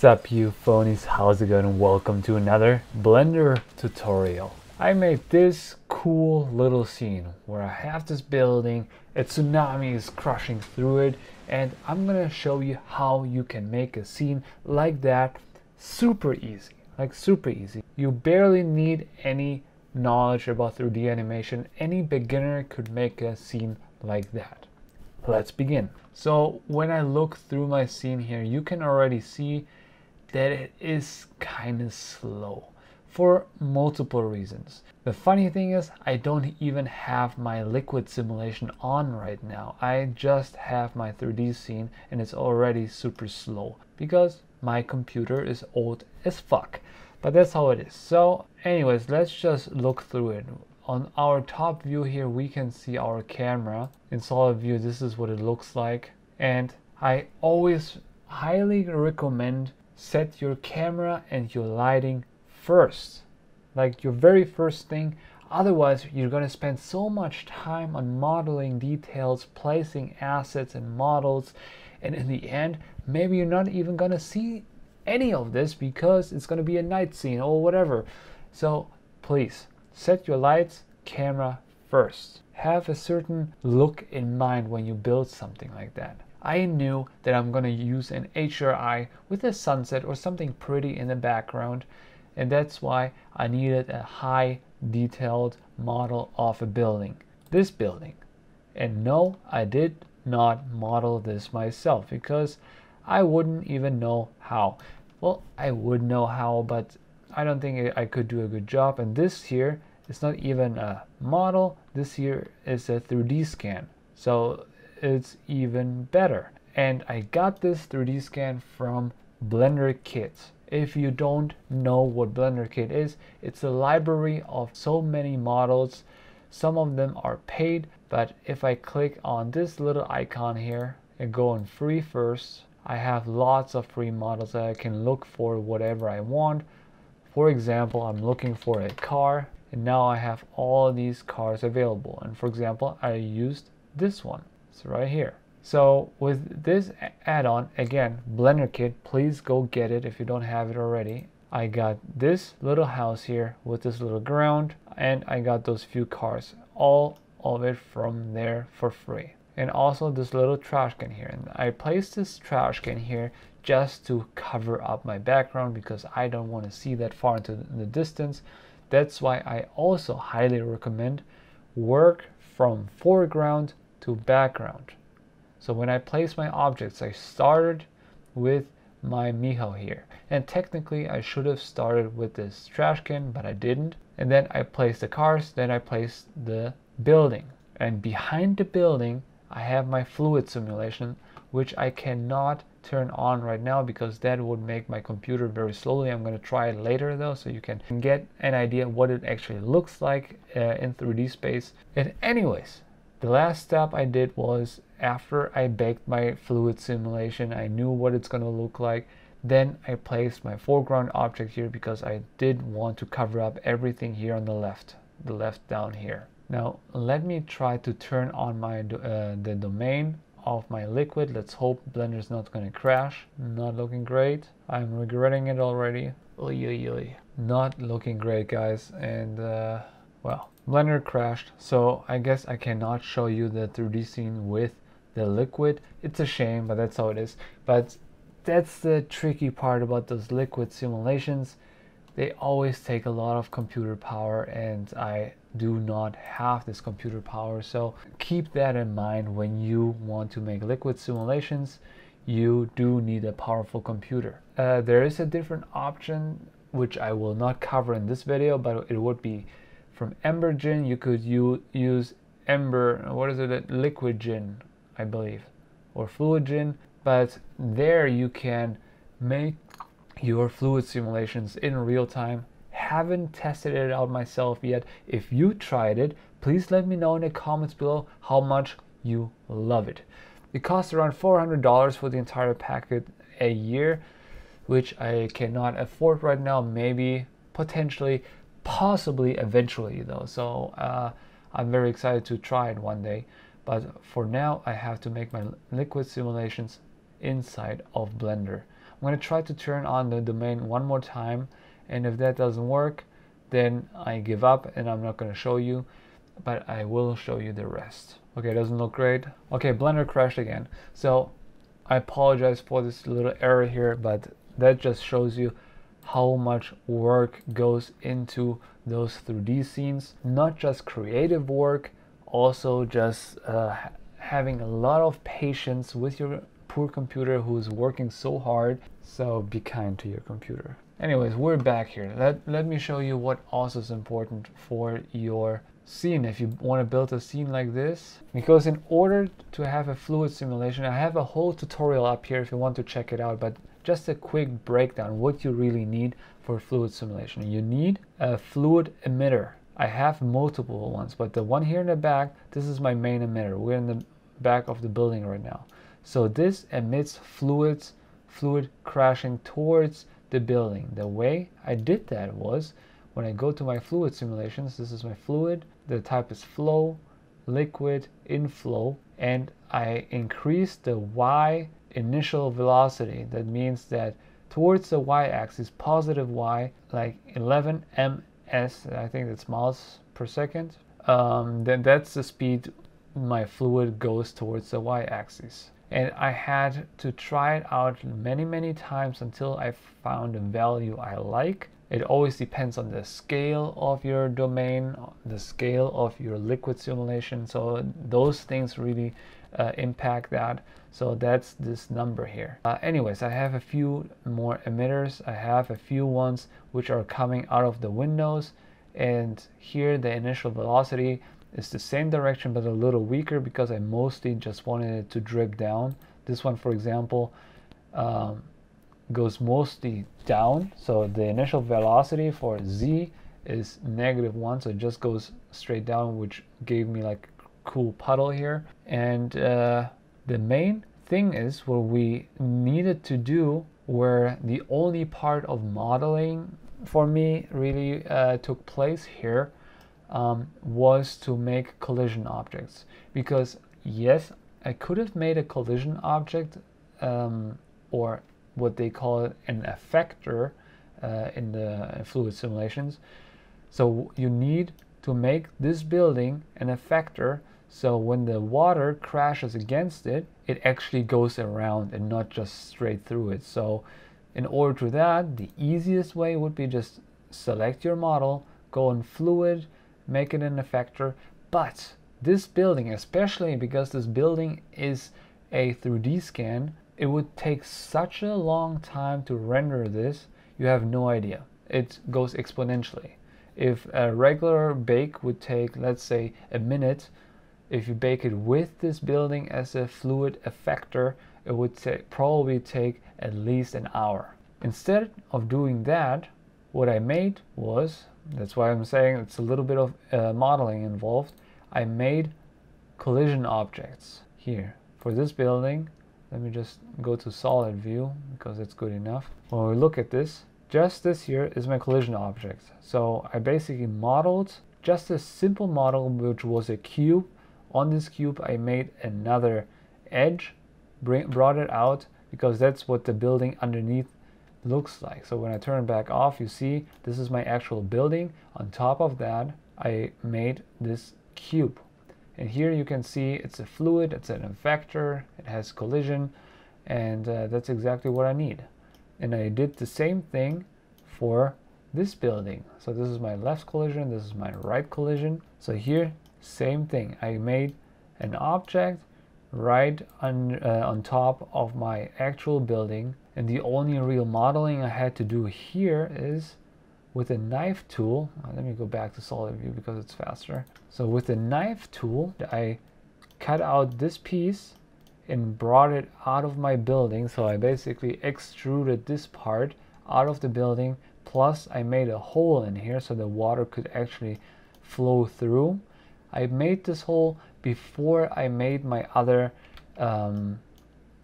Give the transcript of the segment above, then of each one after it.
Sup you phonies, how's it going? Welcome to another Blender tutorial. I made this cool little scene where I have this building, a tsunami is crushing through it, and I'm gonna show you how you can make a scene like that super easy, like super easy. You barely need any knowledge about 3D animation. Any beginner could make a scene like that. Let's begin. So when I look through my scene here, you can already see that it is kind of slow for multiple reasons. The funny thing is I don't even have my liquid simulation on right now. I just have my 3D scene and it's already super slow because my computer is old as fuck. But that's how it is. So anyways, let's just look through it. On our top view here, we can see our camera. In solid view, this is what it looks like. And I always highly recommend set your camera and your lighting first like your very first thing. Otherwise you're going to spend so much time on modeling details placing assets and models and in the end maybe you're not even going to see any of this because it's going to be a night scene or whatever. So please set your lights camera first. Have a certain look in mind when you build something like that I knew that I'm going to use an HDRI with a sunset or something pretty in the background and that's why I needed a high detailed model of a building. This building. And no, I did not model this myself because I wouldn't even know how. Well, I would know how, but I don't think I could do a good job. And this here is not even a model. This here is a 3D scan. So it's even better. And I got this 3D scan from Blender Kit. If you don't know what Blender Kit is, it's a library of so many models. Some of them are paid, but if I click on this little icon here and go on free first, I have lots of free models that I can look for whatever I want. For example, I'm looking for a car and now I have all these cars available. And for example, I used this one. So right here. So with this add-on, again, Blender Kit, please go get it if you don't have it already. I got this little house here with this little ground and I got those few cars, all of it from there for free. And also this little trash can here. And I placed this trash can here just to cover up my background because I don't want to see that far into the distance. That's why I also highly recommend work from foreground to background. So when I place my objects, I started with my Miho here. And technically I should have started with this trash can, but I didn't. And then I placed the cars, then I placed the building. And behind the building, I have my fluid simulation, which I cannot turn on right now because that would make my computer very slowly. I'm going to try it later though so you can get an idea what it actually looks like uh, in 3D space. And anyways, the last step I did was after I baked my fluid simulation, I knew what it's going to look like. Then I placed my foreground object here because I did want to cover up everything here on the left, the left down here. Now let me try to turn on my uh, the domain of my liquid. Let's hope Blender's not going to crash. Not looking great. I'm regretting it already. Oy, oy, oy. Not looking great guys and uh, well Blender crashed, so I guess I cannot show you the 3D scene with the liquid. It's a shame, but that's how it is. But that's the tricky part about those liquid simulations. They always take a lot of computer power and I do not have this computer power. So keep that in mind when you want to make liquid simulations. You do need a powerful computer. Uh, there is a different option which I will not cover in this video, but it would be from Embergen, you could use Ember, what is it, Liquidgen, I believe, or Fluidgen, but there you can make your fluid simulations in real time. Haven't tested it out myself yet. If you tried it, please let me know in the comments below how much you love it. It costs around $400 for the entire packet a year, which I cannot afford right now. Maybe potentially possibly eventually though. So uh, I'm very excited to try it one day. But for now, I have to make my liquid simulations inside of Blender. I'm going to try to turn on the domain one more time and if that doesn't work then I give up and I'm not going to show you but I will show you the rest. Okay, it doesn't look great. Okay, Blender crashed again. So I apologize for this little error here, but that just shows you how much work goes into those 3D scenes. Not just creative work, also just uh, having a lot of patience with your poor computer who's working so hard. So be kind to your computer. Anyways, we're back here. Let, let me show you what also is important for your scene if you want to build a scene like this because in order to have a fluid simulation I have a whole tutorial up here if you want to check it out but just a quick breakdown what you really need for fluid simulation. You need a fluid emitter. I have multiple ones but the one here in the back this is my main emitter. We're in the back of the building right now. So this emits fluids fluid crashing towards the building. The way I did that was when I go to my fluid simulations, this is my fluid, the type is flow, liquid, inflow, and I increase the y initial velocity. That means that towards the y-axis, positive y, like 11 ms, I think that's miles per second, um, then that's the speed my fluid goes towards the y-axis. And I had to try it out many, many times until I found a value I like it always depends on the scale of your domain, the scale of your liquid simulation. So those things really uh, impact that. So that's this number here. Uh, anyways, I have a few more emitters. I have a few ones which are coming out of the windows. And here the initial velocity is the same direction but a little weaker because I mostly just wanted it to drip down. This one, for example, um, goes mostly down. So the initial velocity for z is negative one, so it just goes straight down, which gave me like cool puddle here. And uh, the main thing is what we needed to do where the only part of modeling for me really uh, took place here um, was to make collision objects because yes I could have made a collision object um, or what they call an effector uh, in the fluid simulations. So you need to make this building an effector so when the water crashes against it, it actually goes around and not just straight through it. So in order to that, the easiest way would be just select your model, go in fluid, make it an effector. But this building, especially because this building is a 3D scan, it would take such a long time to render this, you have no idea. It goes exponentially. If a regular bake would take, let's say, a minute, if you bake it with this building as a fluid effector, it would probably take at least an hour. Instead of doing that, what I made was, that's why I'm saying it's a little bit of uh, modeling involved, I made collision objects here for this building let me just go to solid view because it's good enough. When we look at this, just this here is my collision object. So I basically modeled just a simple model which was a cube. On this cube I made another edge, bring, brought it out because that's what the building underneath looks like. So when I turn it back off, you see this is my actual building. On top of that, I made this cube. And here you can see it's a fluid, it's an effector, it has collision, and uh, that's exactly what I need. And I did the same thing for this building. So this is my left collision, this is my right collision. So here, same thing. I made an object right on, uh, on top of my actual building. And the only real modeling I had to do here is with a knife tool, uh, let me go back to solid view because it's faster. So with the knife tool, I cut out this piece and brought it out of my building. So I basically extruded this part out of the building. Plus I made a hole in here so the water could actually flow through. I made this hole before I made my other um,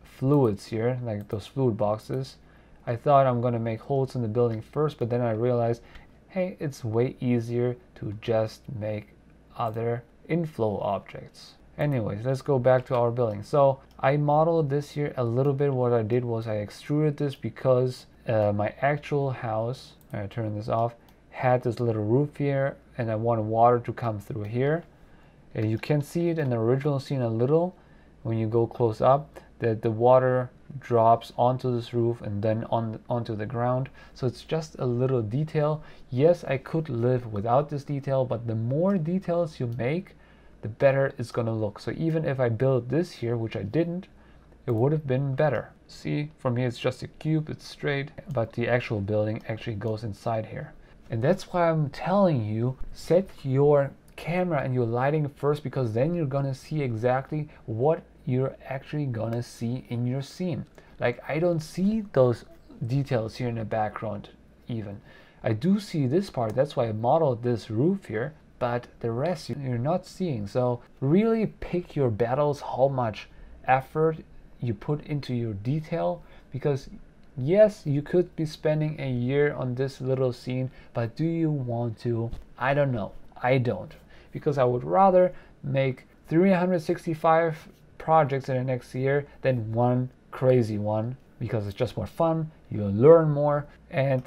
fluids here, like those fluid boxes. I thought I'm to make holes in the building first, but then I realized, hey, it's way easier to just make other inflow objects. Anyways let's go back to our building so I modeled this here a little bit. What I did was I extruded this because uh, my actual house I turn this off had this little roof here and I wanted water to come through here. Uh, you can see it in the original scene a little when you go close up that the water drops onto this roof and then on onto the ground. So it's just a little detail. Yes I could live without this detail but the more details you make the better it's gonna look so even if I build this here which I didn't it would have been better see for me it's just a cube it's straight but the actual building actually goes inside here and that's why I'm telling you set your camera and your lighting first because then you're gonna see exactly what you're actually gonna see in your scene. Like I don't see those details here in the background even. I do see this part, that's why I modeled this roof here, but the rest you're not seeing. So really pick your battles, how much effort you put into your detail because yes, you could be spending a year on this little scene, but do you want to? I don't know. I don't because I would rather make 365 projects in the next year than one crazy one because it's just more fun, you learn more, and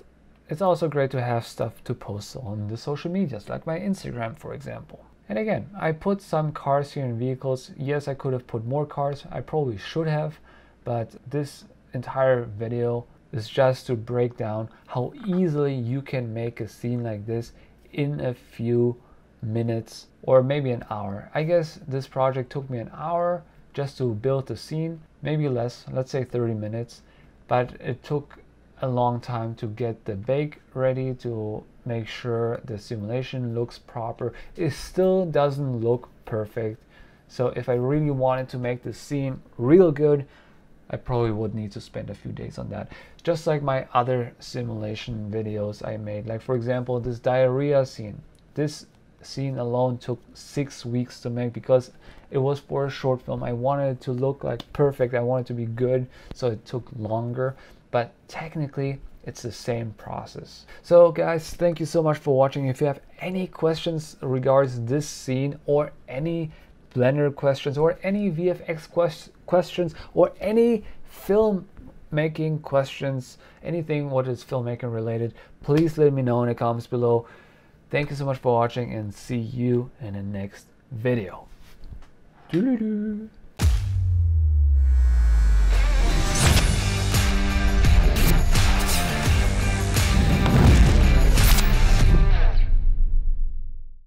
it's also great to have stuff to post on the social medias, like my Instagram, for example. And again, I put some cars here in vehicles. Yes, I could have put more cars. I probably should have, but this entire video is just to break down how easily you can make a scene like this in a few minutes or maybe an hour. I guess this project took me an hour just to build the scene, maybe less, let's say 30 minutes, but it took a long time to get the bake ready to make sure the simulation looks proper. It still doesn't look perfect. So if I really wanted to make the scene real good, I probably would need to spend a few days on that. Just like my other simulation videos I made. Like for example, this diarrhea scene. This scene alone took six weeks to make because it was for a short film. I wanted it to look like perfect. I wanted to be good, so it took longer. But technically, it's the same process. So guys, thank you so much for watching. If you have any questions regards this scene or any Blender questions or any VFX quest questions or any film making questions, anything what is filmmaking related, please let me know in the comments below. Thank you so much for watching and see you in the next video. Doo -doo -doo.